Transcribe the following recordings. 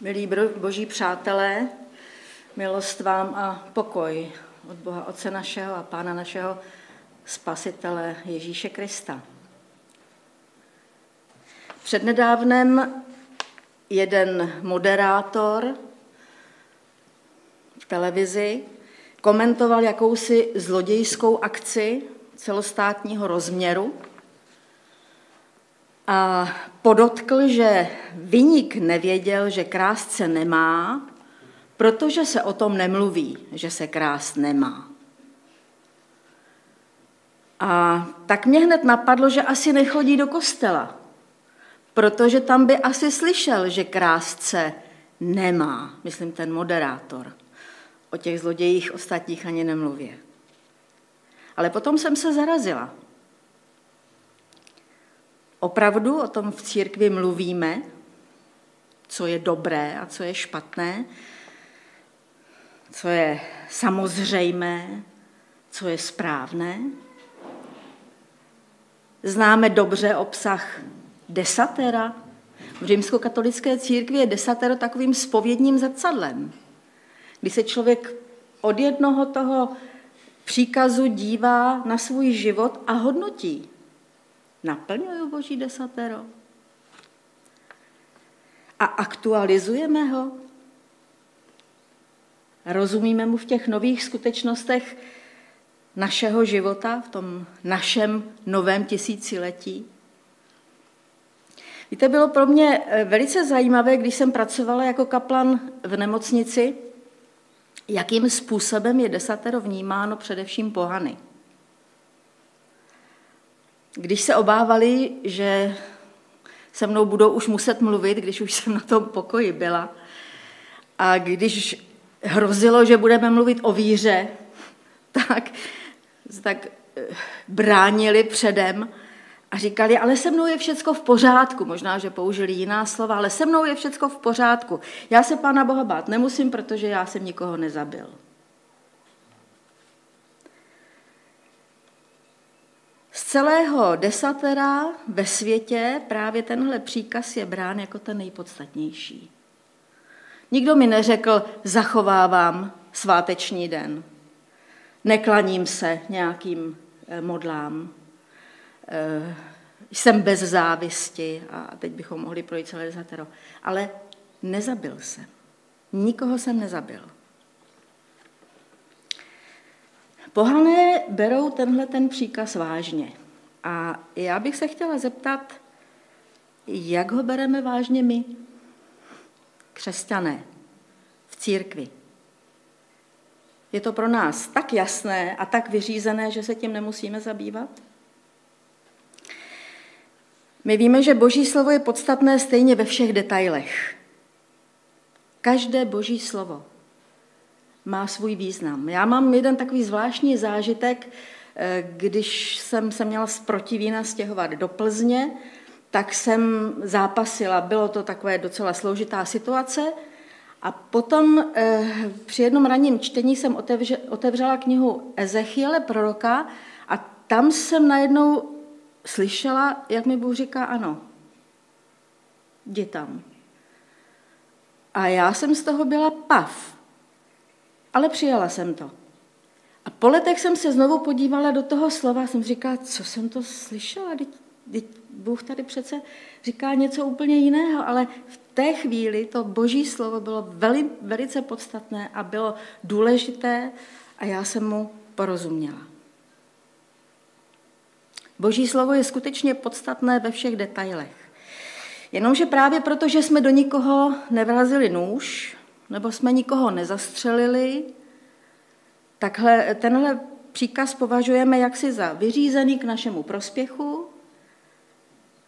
Milí boží přátelé, milost vám a pokoj od Boha Otce našeho a Pána našeho Spasitele Ježíše Krista. Přednedávnem jeden moderátor v televizi komentoval jakousi zlodějskou akci celostátního rozměru a podotkl, že vyník nevěděl, že krást se nemá, protože se o tom nemluví, že se krást nemá. A tak mě hned napadlo, že asi nechodí do kostela, protože tam by asi slyšel, že krást se nemá, myslím ten moderátor. O těch zlodějích ostatních ani nemluvě. Ale potom jsem se zarazila. Opravdu o tom v církvi mluvíme, co je dobré a co je špatné, co je samozřejmé, co je správné. Známe dobře obsah desatera. V římskokatolické církvi je desatero takovým spovědním zrcadlem. Kdy se člověk od jednoho toho příkazu dívá na svůj život a hodnotí. Naplňuju Boží desatero? A aktualizujeme ho? Rozumíme mu v těch nových skutečnostech našeho života, v tom našem novém tisíciletí? Víte, bylo pro mě eh, velice zajímavé, když jsem pracovala jako kaplan v nemocnici, jakým způsobem je desatero vnímáno především pohany když se obávali, že se mnou budou už muset mluvit, když už jsem na tom pokoji byla, a když hrozilo, že budeme mluvit o víře, tak, tak eh, bránili předem a říkali, ale se mnou je všecko v pořádku. Možná, že použili jiná slova, ale se mnou je všecko v pořádku. Já se Pána Boha bát nemusím, protože já jsem nikoho nezabil. Z celého desatera ve světě právě tenhle příkaz je brán jako ten nejpodstatnější. Nikdo mi neřekl, zachovávám sváteční den, neklaním se nějakým eh, modlám, eh, jsem bez závisti a teď bychom mohli projít celé desatero. Ale nezabil jsem. Nikoho jsem nezabil. Pohané berou tenhle ten příkaz vážně. A já bych se chtěla zeptat, jak ho bereme vážně my, křesťané, v církvi. Je to pro nás tak jasné a tak vyřízené, že se tím nemusíme zabývat? My víme, že Boží slovo je podstatné stejně ve všech detailech. Každé Boží slovo má svůj význam. Já mám jeden takový zvláštní zážitek, eh, když jsem se měla z Protivína stěhovat do Plzně, tak jsem zápasila. Bylo to takové docela složitá situace. A potom eh, při jednom ranním čtení jsem otevřela knihu Ezechiele, proroka, a tam jsem najednou slyšela, jak mi Bůh říká ano. Jdi tam. A já jsem z toho byla pav ale přijala jsem to. A po letech jsem se znovu podívala do toho slova jsem říkala, co jsem to slyšela, teď, teď Bůh tady přece říká něco úplně jiného, ale v té chvíli to boží slovo bylo veli, velice podstatné a bylo důležité a já jsem mu porozuměla. Boží slovo je skutečně podstatné ve všech detailech. Jenomže právě proto, že jsme do nikoho nevrazili nůž, nebo jsme nikoho nezastřelili, takhle tenhle příkaz považujeme jaksi za vyřízený k našemu prospěchu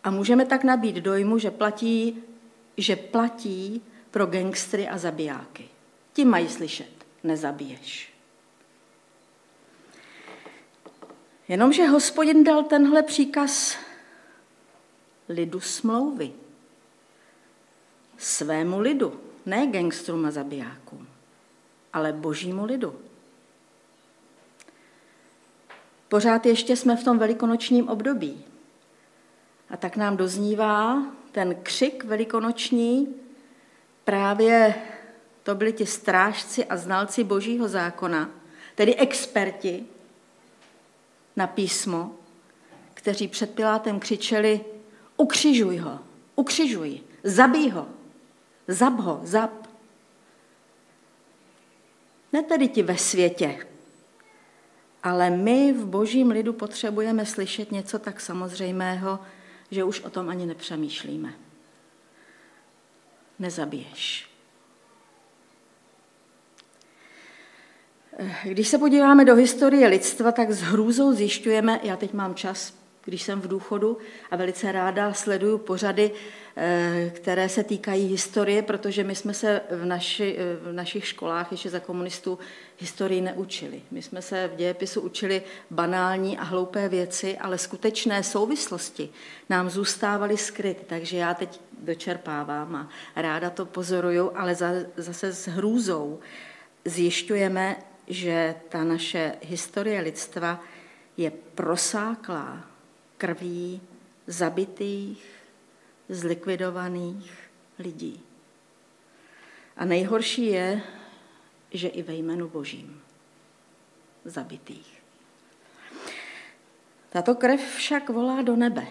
a můžeme tak nabít dojmu, že platí, že platí pro gangstry a zabijáky. Ti mají slyšet, nezabiješ. Jenomže hospodin dal tenhle příkaz lidu smlouvy, svému lidu ne gangstrům a zabijákům, ale božímu lidu. Pořád ještě jsme v tom velikonočním období. A tak nám doznívá ten křik velikonoční, právě to byli ti strážci a znalci božího zákona, tedy experti na písmo, kteří před Pilátem křičeli, ukřižuj ho, ukřižuj, zabij ho, zab ho, zab. Ne tedy ti ve světě, ale my v božím lidu potřebujeme slyšet něco tak samozřejmého, že už o tom ani nepřemýšlíme. Nezabiješ. Když se podíváme do historie lidstva, tak s hrůzou zjišťujeme, já teď mám čas, když jsem v důchodu a velice ráda sleduju pořady, eh, které se týkají historie, protože my jsme se v, naši, v našich školách ještě za komunistů historii neučili. My jsme se v dějepisu učili banální a hloupé věci, ale skutečné souvislosti nám zůstávaly skryty, takže já teď dočerpávám a ráda to pozoruju, ale zase s hrůzou zjišťujeme, že ta naše historie lidstva je prosáklá krví zabitých, zlikvidovaných lidí. A nejhorší je, že i ve jménu Božím zabitých. Tato krev však volá do nebe.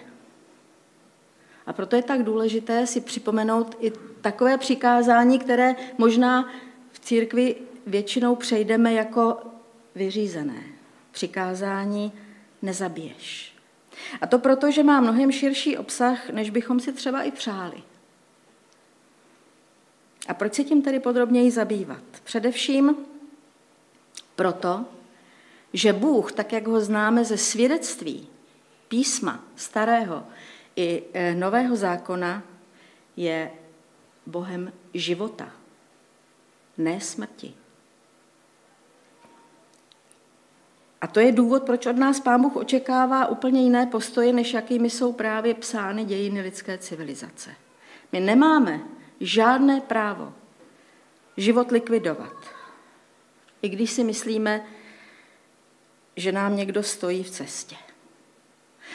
A proto je tak důležité si připomenout i takové přikázání, které možná v církvi většinou přejdeme jako vyřízené. Přikázání nezabiješ. A to proto, že má mnohem širší obsah, než bychom si třeba i přáli. A proč se tím tedy podrobněji zabývat? Především proto, že Bůh, tak jak ho známe ze svědectví písma starého i e, nového zákona, je Bohem života, ne smrti. A to je důvod, proč od nás Pán Bůh očekává úplně jiné postoje, než jakými jsou právě psány dějiny lidské civilizace. My nemáme žádné právo život likvidovat. I když si myslíme, že nám někdo stojí v cestě.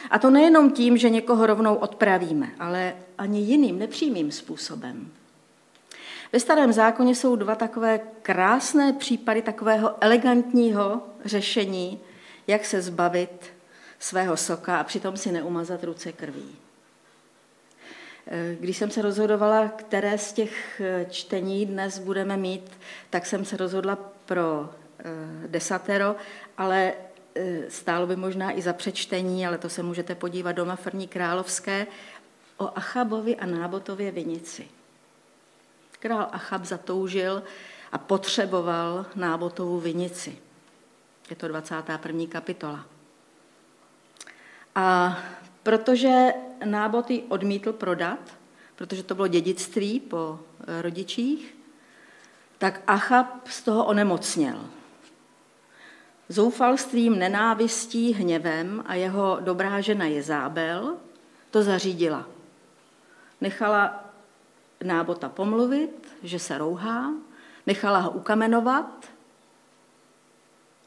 A to nejenom tím, že někoho rovnou odpravíme, ale ani jiným nepřímým způsobem. Ve starém zákoně jsou dva takové krásné případy takového elegantního řešení, jak se zbavit svého soka a přitom si neumazat ruce krví. Když jsem se rozhodovala, které z těch čtení dnes budeme mít, tak jsem se rozhodla pro eh, desatero, ale eh, stálo by možná i za přečtení, ale to se můžete podívat doma Frní Královské, o Achabovi a Nábotově vinici. Král Achab zatoužil a potřeboval Nábotovu vinici. Je to 21. kapitola. A protože Nábot ji odmítl prodat, protože to bylo dědictví po eh, rodičích, tak Achab z toho onemocněl. Zoufalstvím, nenávistí, hněvem a jeho dobrá žena Jezábel to zařídila. Nechala Nábota pomluvit, že se rouhá, nechala ho ukamenovat,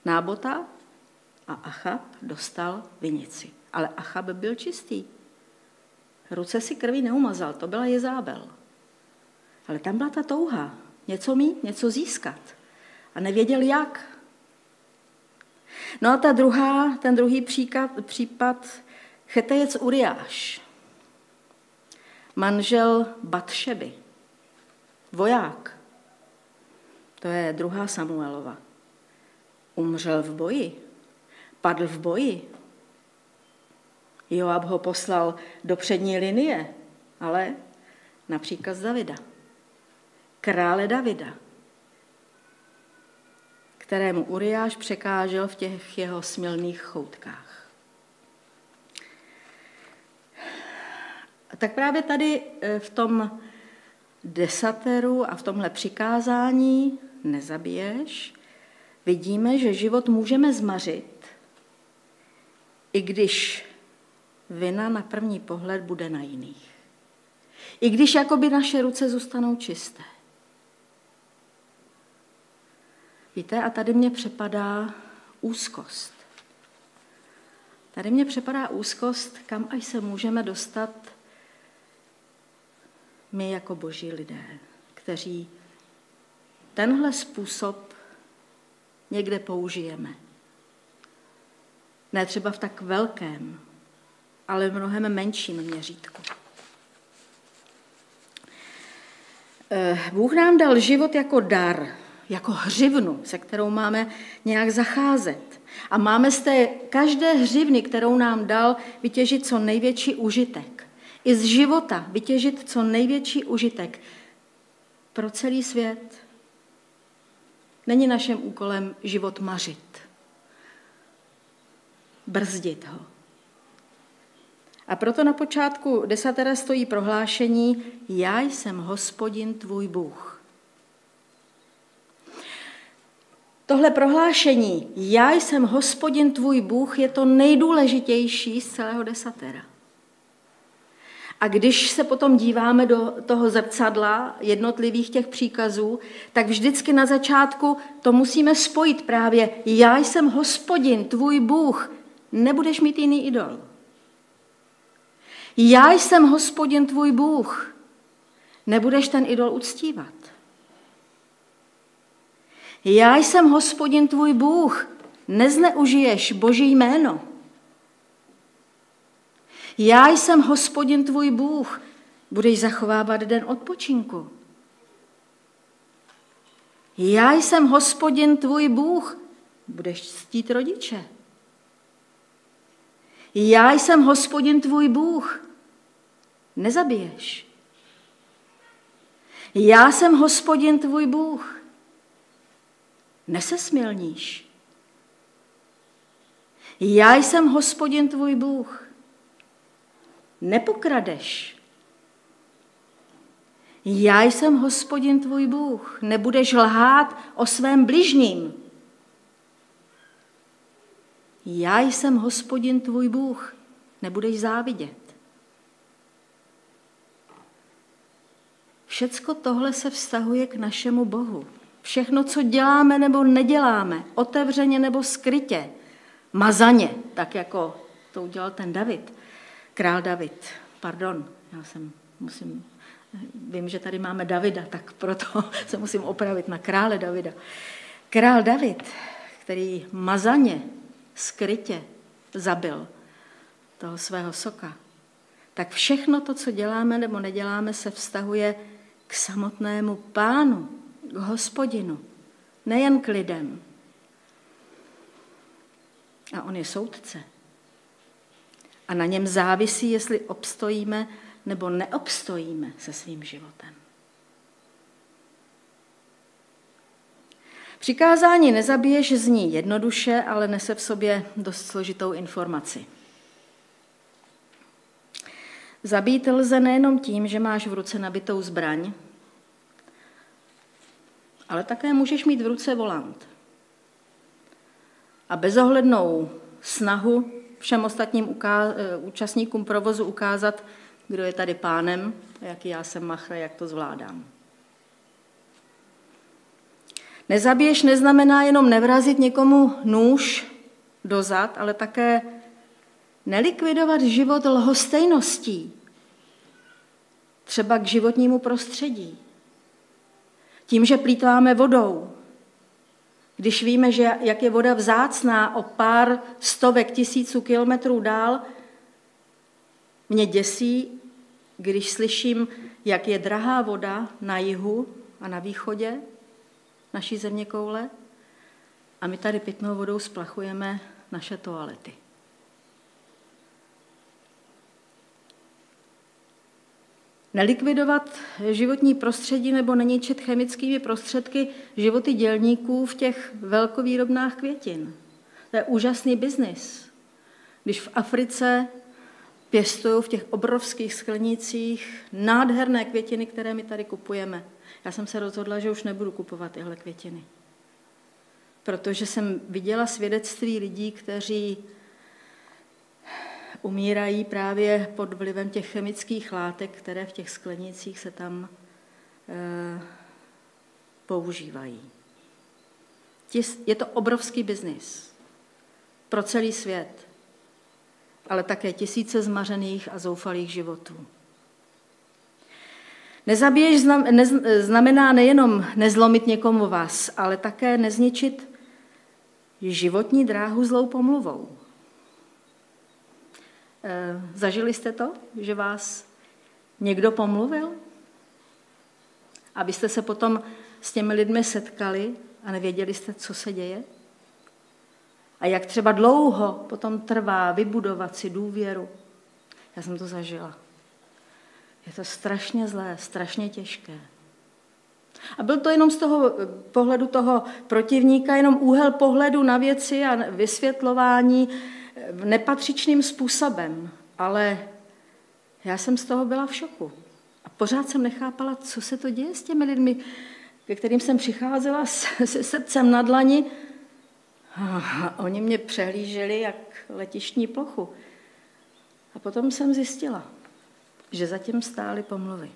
Nábota a Achab dostal vinici. Ale Achab byl čistý. Ruce si krví neumazal, to byla Jezábel. Ale tam byla ta touha, něco mít, něco získat. A nevěděl jak. No a ta druhá, ten druhý příklad, případ, chetejec Uriáš manžel Batšeby, voják. To je druhá Samuelova. Umřel v boji, padl v boji. Joab ho poslal do přední linie, ale na příkaz Davida. Krále Davida, kterému Uriáš překážel v těch jeho smilných choutkách. Tak právě tady eh, v tom desateru a v tomhle přikázání nezabiješ, vidíme, že život můžeme zmařit, i když vina na první pohled bude na jiných. I když jakoby naše ruce zůstanou čisté. Víte, a tady mě přepadá úzkost. Tady mě přepadá úzkost, kam až se můžeme dostat my jako boží lidé, kteří tenhle způsob někde použijeme. Ne třeba v tak velkém, ale v mnohem menším měřítku. Eh, Bůh nám dal život jako dar, jako hřivnu, se kterou máme nějak zacházet. A máme z té každé hřivny, kterou nám dal, vytěžit co největší užitek. I z života vytěžit co největší užitek pro celý svět. Není naším úkolem život mařit, brzdit ho. A proto na počátku desatera stojí prohlášení, já jsem hospodin tvůj Bůh. Tohle prohlášení, já jsem hospodin tvůj Bůh, je to nejdůležitější z celého desatera. A když se potom díváme do toho zrcadla jednotlivých těch příkazů, tak vždycky na začátku to musíme spojit právě. Já jsem hospodin, tvůj Bůh, nebudeš mít jiný idol. Já jsem hospodin, tvůj Bůh, nebudeš ten idol uctívat. Já jsem hospodin tvůj Bůh, nezneužiješ Boží jméno. Já jsem hospodin tvůj Bůh, budeš zachovávat den odpočinku. Já jsem hospodin tvůj Bůh, budeš ctít rodiče. Já jsem hospodin tvůj Bůh, nezabiješ. Já jsem hospodin tvůj Bůh, nesesmilníš. Já jsem hospodin tvůj Bůh, nepokradeš. Já jsem hospodin tvůj Bůh, nebudeš lhát o svém bližním. Já jsem hospodin tvůj Bůh, nebudeš závidět. Všecko tohle se vztahuje k našemu Bohu. Všechno, co děláme nebo neděláme, otevřeně nebo skrytě, mazaně, tak jako to udělal ten David, král David, pardon, já jsem, musím, vím, že tady máme Davida, tak proto se musím opravit na krále Davida. Král David, který mazaně, skrytě zabil toho svého soka, tak všechno to, co děláme nebo neděláme, se vztahuje k samotnému pánu, k hospodinu, nejen k lidem. A on je soudce. A na něm závisí, jestli obstojíme nebo neobstojíme se svým životem. Přikázání nezabiješ zní jednoduše, ale nese v sobě dost složitou informaci. Zabít lze nejenom tím, že máš v ruce nabitou zbraň, ale také můžeš mít v ruce volant. A bezohlednou snahu všem ostatním eh, účastníkům provozu ukázat, kdo je tady pánem jaký já jsem machra, jak to zvládám. Nezabiješ neznamená jenom nevrazit někomu nůž do zad, ale také nelikvidovat život lhostejností, třeba k životnímu prostředí tím, že plítváme vodou. Když víme, že jak je voda vzácná o pár stovek tisíců kilometrů dál, mě děsí, když slyším, jak je drahá voda na jihu a na východě naší země koule a my tady pitnou vodou splachujeme naše toalety. Nelikvidovat životní prostředí nebo neničit chemickými prostředky životy dělníků v těch velkovýrobnách květin. To je úžasný biznis. Když v Africe pěstují v těch obrovských sklenicích nádherné květiny, které my tady kupujeme. Já jsem se rozhodla, že už nebudu kupovat tyhle květiny. Protože jsem viděla svědectví lidí, kteří umírají právě pod vlivem těch chemických látek, které v těch sklenicích se tam e, používají. Je to obrovský biznis pro celý svět, ale také tisíce zmařených a zoufalých životů. Nezabiješ znamená nejenom nezlomit někomu vás, ale také nezničit životní dráhu zlou pomluvou. Eh, zažili jste to, že vás někdo pomluvil? Abyste se potom s těmi lidmi setkali a nevěděli jste, co se děje? A jak třeba dlouho potom trvá vybudovat si důvěru? Já jsem to zažila. Je to strašně zlé, strašně těžké. A byl to jenom z toho pohledu toho protivníka, jenom úhel pohledu na věci a vysvětlování nepatřičným způsobem. Ale já jsem z toho byla v šoku. A pořád jsem nechápala, co se to děje s těmi lidmi, ke kterým jsem přicházela se srdcem na dlani. A oni mě přehlíželi jak letištní plochu. A potom jsem zjistila, že zatím stály pomluvy.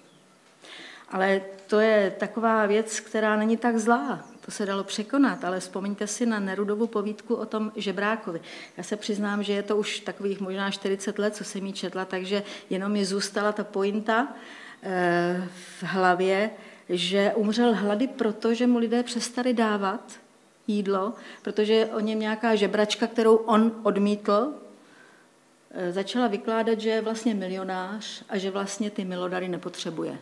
Ale to je taková věc, která není tak zlá. To se dalo překonat, ale vzpomeňte si na Nerudovu povídku o tom žebrákovi. Já se přiznám, že je to už takových možná 40 let, co jsem ji četla, takže jenom mi zůstala ta pointa eh, v hlavě, že umřel hlady proto, že mu lidé přestali dávat jídlo, protože o něm nějaká žebračka, kterou on odmítl, eh, začala vykládat, že je vlastně milionář a že vlastně ty milodary nepotřebuje.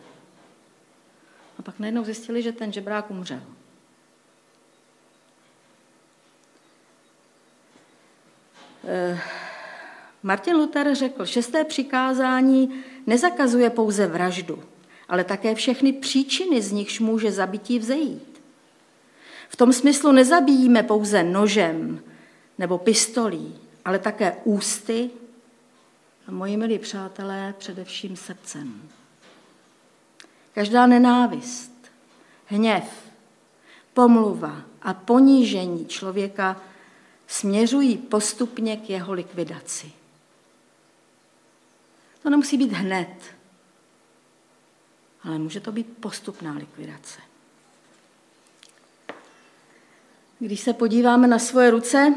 A pak najednou zjistili, že ten žebrák umřel. Martin Luther řekl, šesté přikázání nezakazuje pouze vraždu, ale také všechny příčiny, z nichž může zabití vzejít. V tom smyslu nezabíjíme pouze nožem nebo pistolí, ale také ústy a moji milí přátelé především srdcem. Každá nenávist, hněv, pomluva a ponížení člověka směřují postupně k jeho likvidaci. To nemusí být hned, ale může to být postupná likvidace. Když se podíváme na svoje ruce,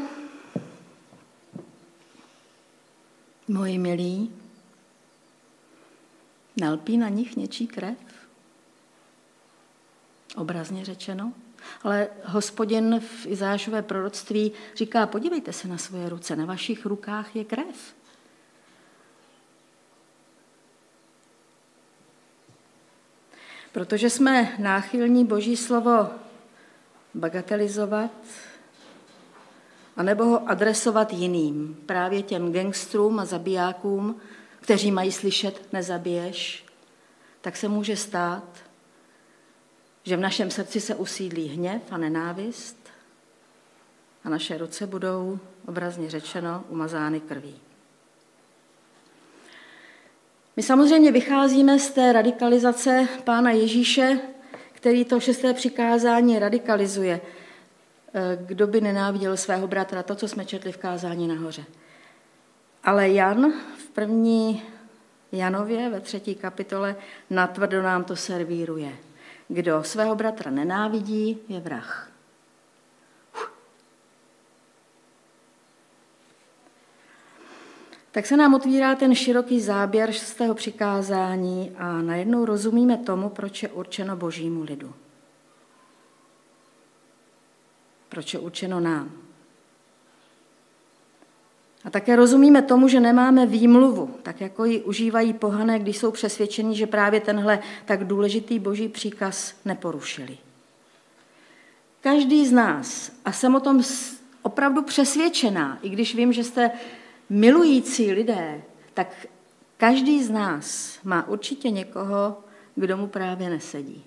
moji milí, nalpí na nich něčí krev? Obrazně řečeno. Ale hospodin v Izášové proroctví říká, podívejte se na svoje ruce, na vašich rukách je krev. Protože jsme náchylní Boží slovo bagatelizovat, anebo ho adresovat jiným, právě těm gangstrům a zabijákům, kteří mají slyšet nezabiješ, tak se může stát, že v našem srdci se usídlí hněv a nenávist a naše ruce budou, obrazně řečeno, umazány krví. My samozřejmě vycházíme z té radikalizace pána Ježíše, který to šesté přikázání radikalizuje. Kdo by nenáviděl svého bratra, to, co jsme četli v kázání nahoře. Ale Jan v první Janově ve třetí kapitole natvrdo nám to servíruje. Kdo svého bratra nenávidí, je vrah. Tak se nám otvírá ten široký záběr šestého přikázání a najednou rozumíme tomu, proč je určeno božímu lidu. Proč je určeno nám. A také rozumíme tomu, že nemáme výmluvu, tak jako ji užívají pohané, když jsou přesvědčeni, že právě tenhle tak důležitý boží příkaz neporušili. Každý z nás, a jsem o tom opravdu přesvědčená, i když vím, že jste milující lidé, tak každý z nás má určitě někoho, kdo mu právě nesedí.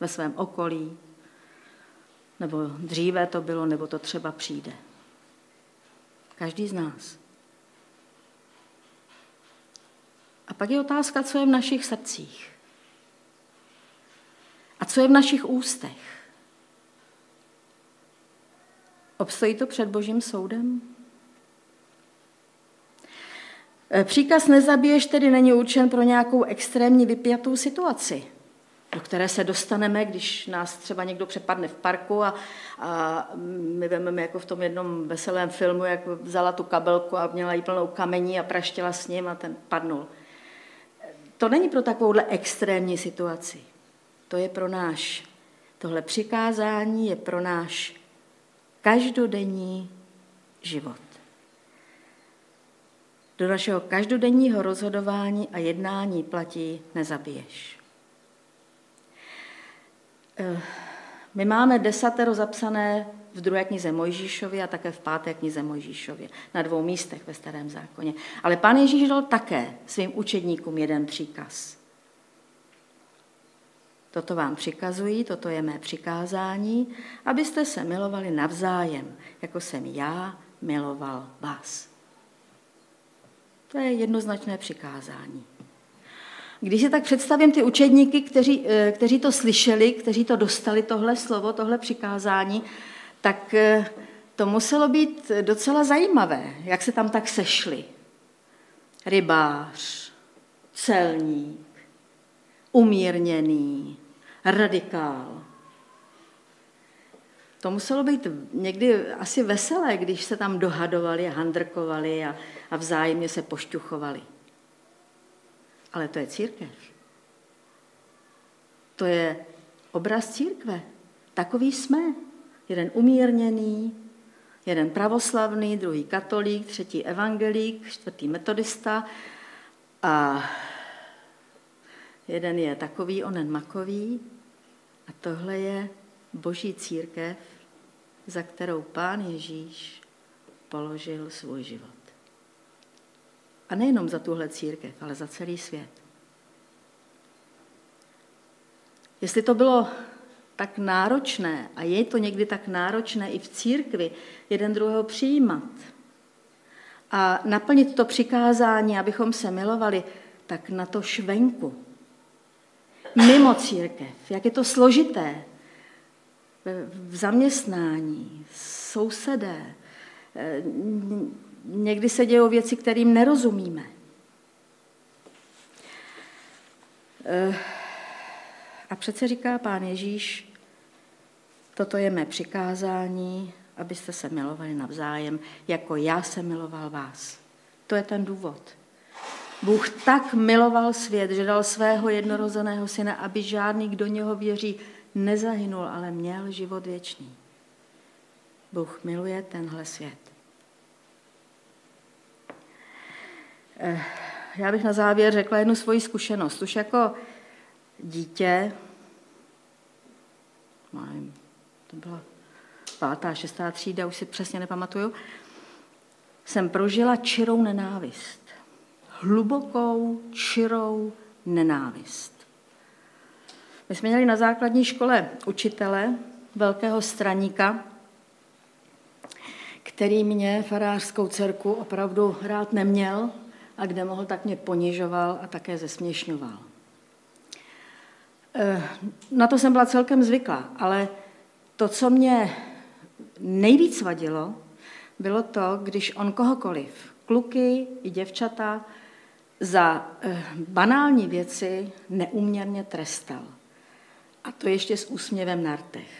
Ve svém okolí, nebo dříve to bylo, nebo to třeba přijde. Každý z nás. A pak je otázka, co je v našich srdcích. A co je v našich ústech. Obstojí to před Božím soudem? Příkaz nezabiješ tedy není určen pro nějakou extrémní vypjatou situaci do které se dostaneme, když nás třeba někdo přepadne v parku a, a my vememe jako v tom jednom veselém filmu, jak vzala tu kabelku a měla jí plnou kamení a praštila s ním a ten padnul. to není pro takovouhle extrémní situaci. To je pro náš, tohle přikázání je pro náš každodenní život. Do našeho každodenního rozhodování a jednání platí nezabiješ. My máme desatero zapsané v druhé knize Mojžíšově a také v páté knize Mojžíšově, na dvou místech ve starém zákoně. Ale pán Ježíš dal také svým učedníkům jeden příkaz. Toto vám přikazují, toto je mé přikázání, abyste se milovali navzájem, jako jsem já miloval vás. To je jednoznačné přikázání. Když si tak představím ty učedníky, kteří, eh, kteří to slyšeli, kteří to dostali, tohle slovo, tohle přikázání, tak eh, to muselo být docela zajímavé, jak se tam tak sešli. Rybář, celník, umírněný, radikál. To muselo být někdy asi veselé, když se tam dohadovali a handrkovali a, a vzájemně se pošťuchovali. Ale to je církev. To je obraz církve. Takový jsme. Jeden umírněný, jeden pravoslavný, druhý katolík, třetí evangelík, čtvrtý metodista a jeden je takový, onen makový a tohle je boží církev, za kterou pán Ježíš položil svůj život. A nejenom za tuhle církev, ale za celý svět. Jestli to bylo tak náročné, a je to někdy tak náročné i v církvi, jeden druhého přijímat a naplnit to přikázání, abychom se milovali, tak na to švenku, mimo církev, jak je to složité v zaměstnání, sousedé, eh, někdy se dějou věci, kterým nerozumíme. Eh, a přece říká pán Ježíš, toto je mé přikázání, abyste se milovali navzájem, jako já jsem miloval vás. To je ten důvod. Bůh tak miloval svět, že dal svého jednorozeného syna, aby žádný, kdo něho věří, nezahynul, ale měl život věčný. Bůh miluje tenhle svět. Já bych na závěr řekla jednu svoji zkušenost. Už jako dítě, nevím, to byla pátá, šestá třída, už si přesně nepamatuju, jsem prožila čirou nenávist. Hlubokou, čirou nenávist. My jsme měli na základní škole učitele, velkého straníka, který mě farářskou dcerku opravdu rád neměl a kde mohl, tak mě ponižoval a také zesměšňoval. Eh, na to jsem byla celkem zvyklá, ale to, co mě nejvíc vadilo, bylo to, když on kohokoliv, kluky i děvčata, za eh, banální věci neuměrně trestal. A to ještě s úsměvem na rtech.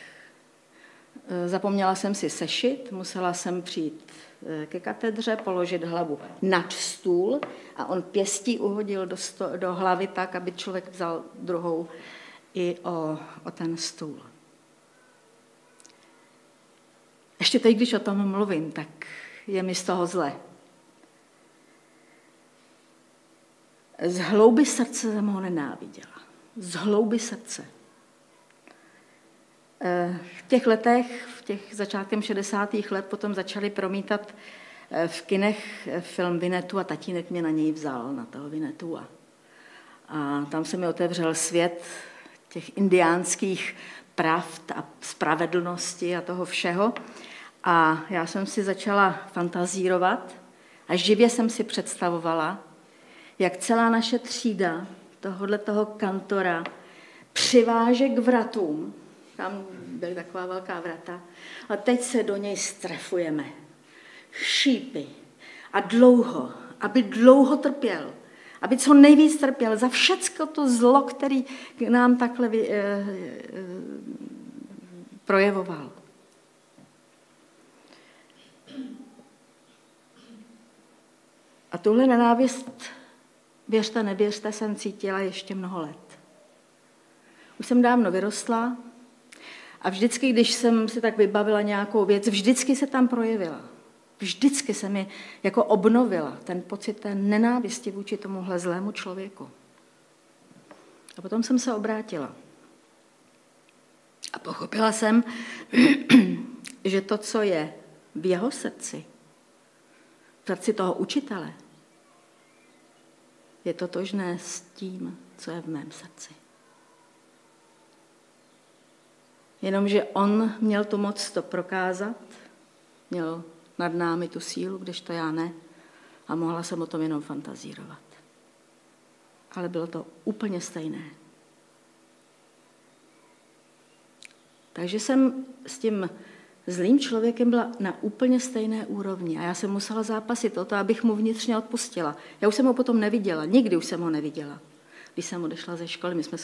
Eh, zapomněla jsem si sešit, musela jsem přijít ke katedře, položit hlavu nad stůl a on pěstí uhodil do, sto, do hlavy tak, aby člověk vzal druhou i o, o ten stůl. Ještě teď, když o tom mluvím, tak je mi z toho zle. Z hlouby srdce jsem ho nenáviděla. Z hlouby srdce. Eh, v těch letech, v těch začátkem 60. let, potom začali promítat eh, v kinech eh, film Vinetu a tatínek mě na něj vzal, na toho Vinetu. A, a tam se mi otevřel svět těch indiánských pravd a spravedlnosti a toho všeho. A já jsem si začala fantazírovat a živě jsem si představovala, jak celá naše třída tohohle toho kantora přiváže k vratům, tam byly taková velká vrata, a teď se do něj strefujeme. Šípy. A dlouho, aby dlouho trpěl aby co nejvíc trpěl za všecko to zlo, který nám takhle vy, e, e, projevoval. A tuhle nenávist věřte, nevěřte, jsem cítila ještě mnoho let. Už jsem dávno vyrostla a vždycky, když jsem si tak vybavila nějakou věc, vždycky se tam projevila. Vždycky se mi jako obnovila ten pocit té nenávisti vůči tomuhle zlému člověku. A potom jsem se obrátila. A pochopila jsem, že to, co je v jeho srdci, v srdci toho učitele, je totožné s tím, co je v mém srdci. Jenomže on měl tu moc to prokázat, měl nad námi tu sílu, kdežto já ne, a mohla jsem o tom jenom fantazírovat. Ale bylo to úplně stejné. Takže jsem s tím zlým člověkem byla na úplně stejné úrovni a já jsem musela zápasit o to, abych mu vnitřně odpustila. Já už jsem ho potom neviděla, nikdy už jsem ho neviděla. Když jsem odešla ze školy, my jsme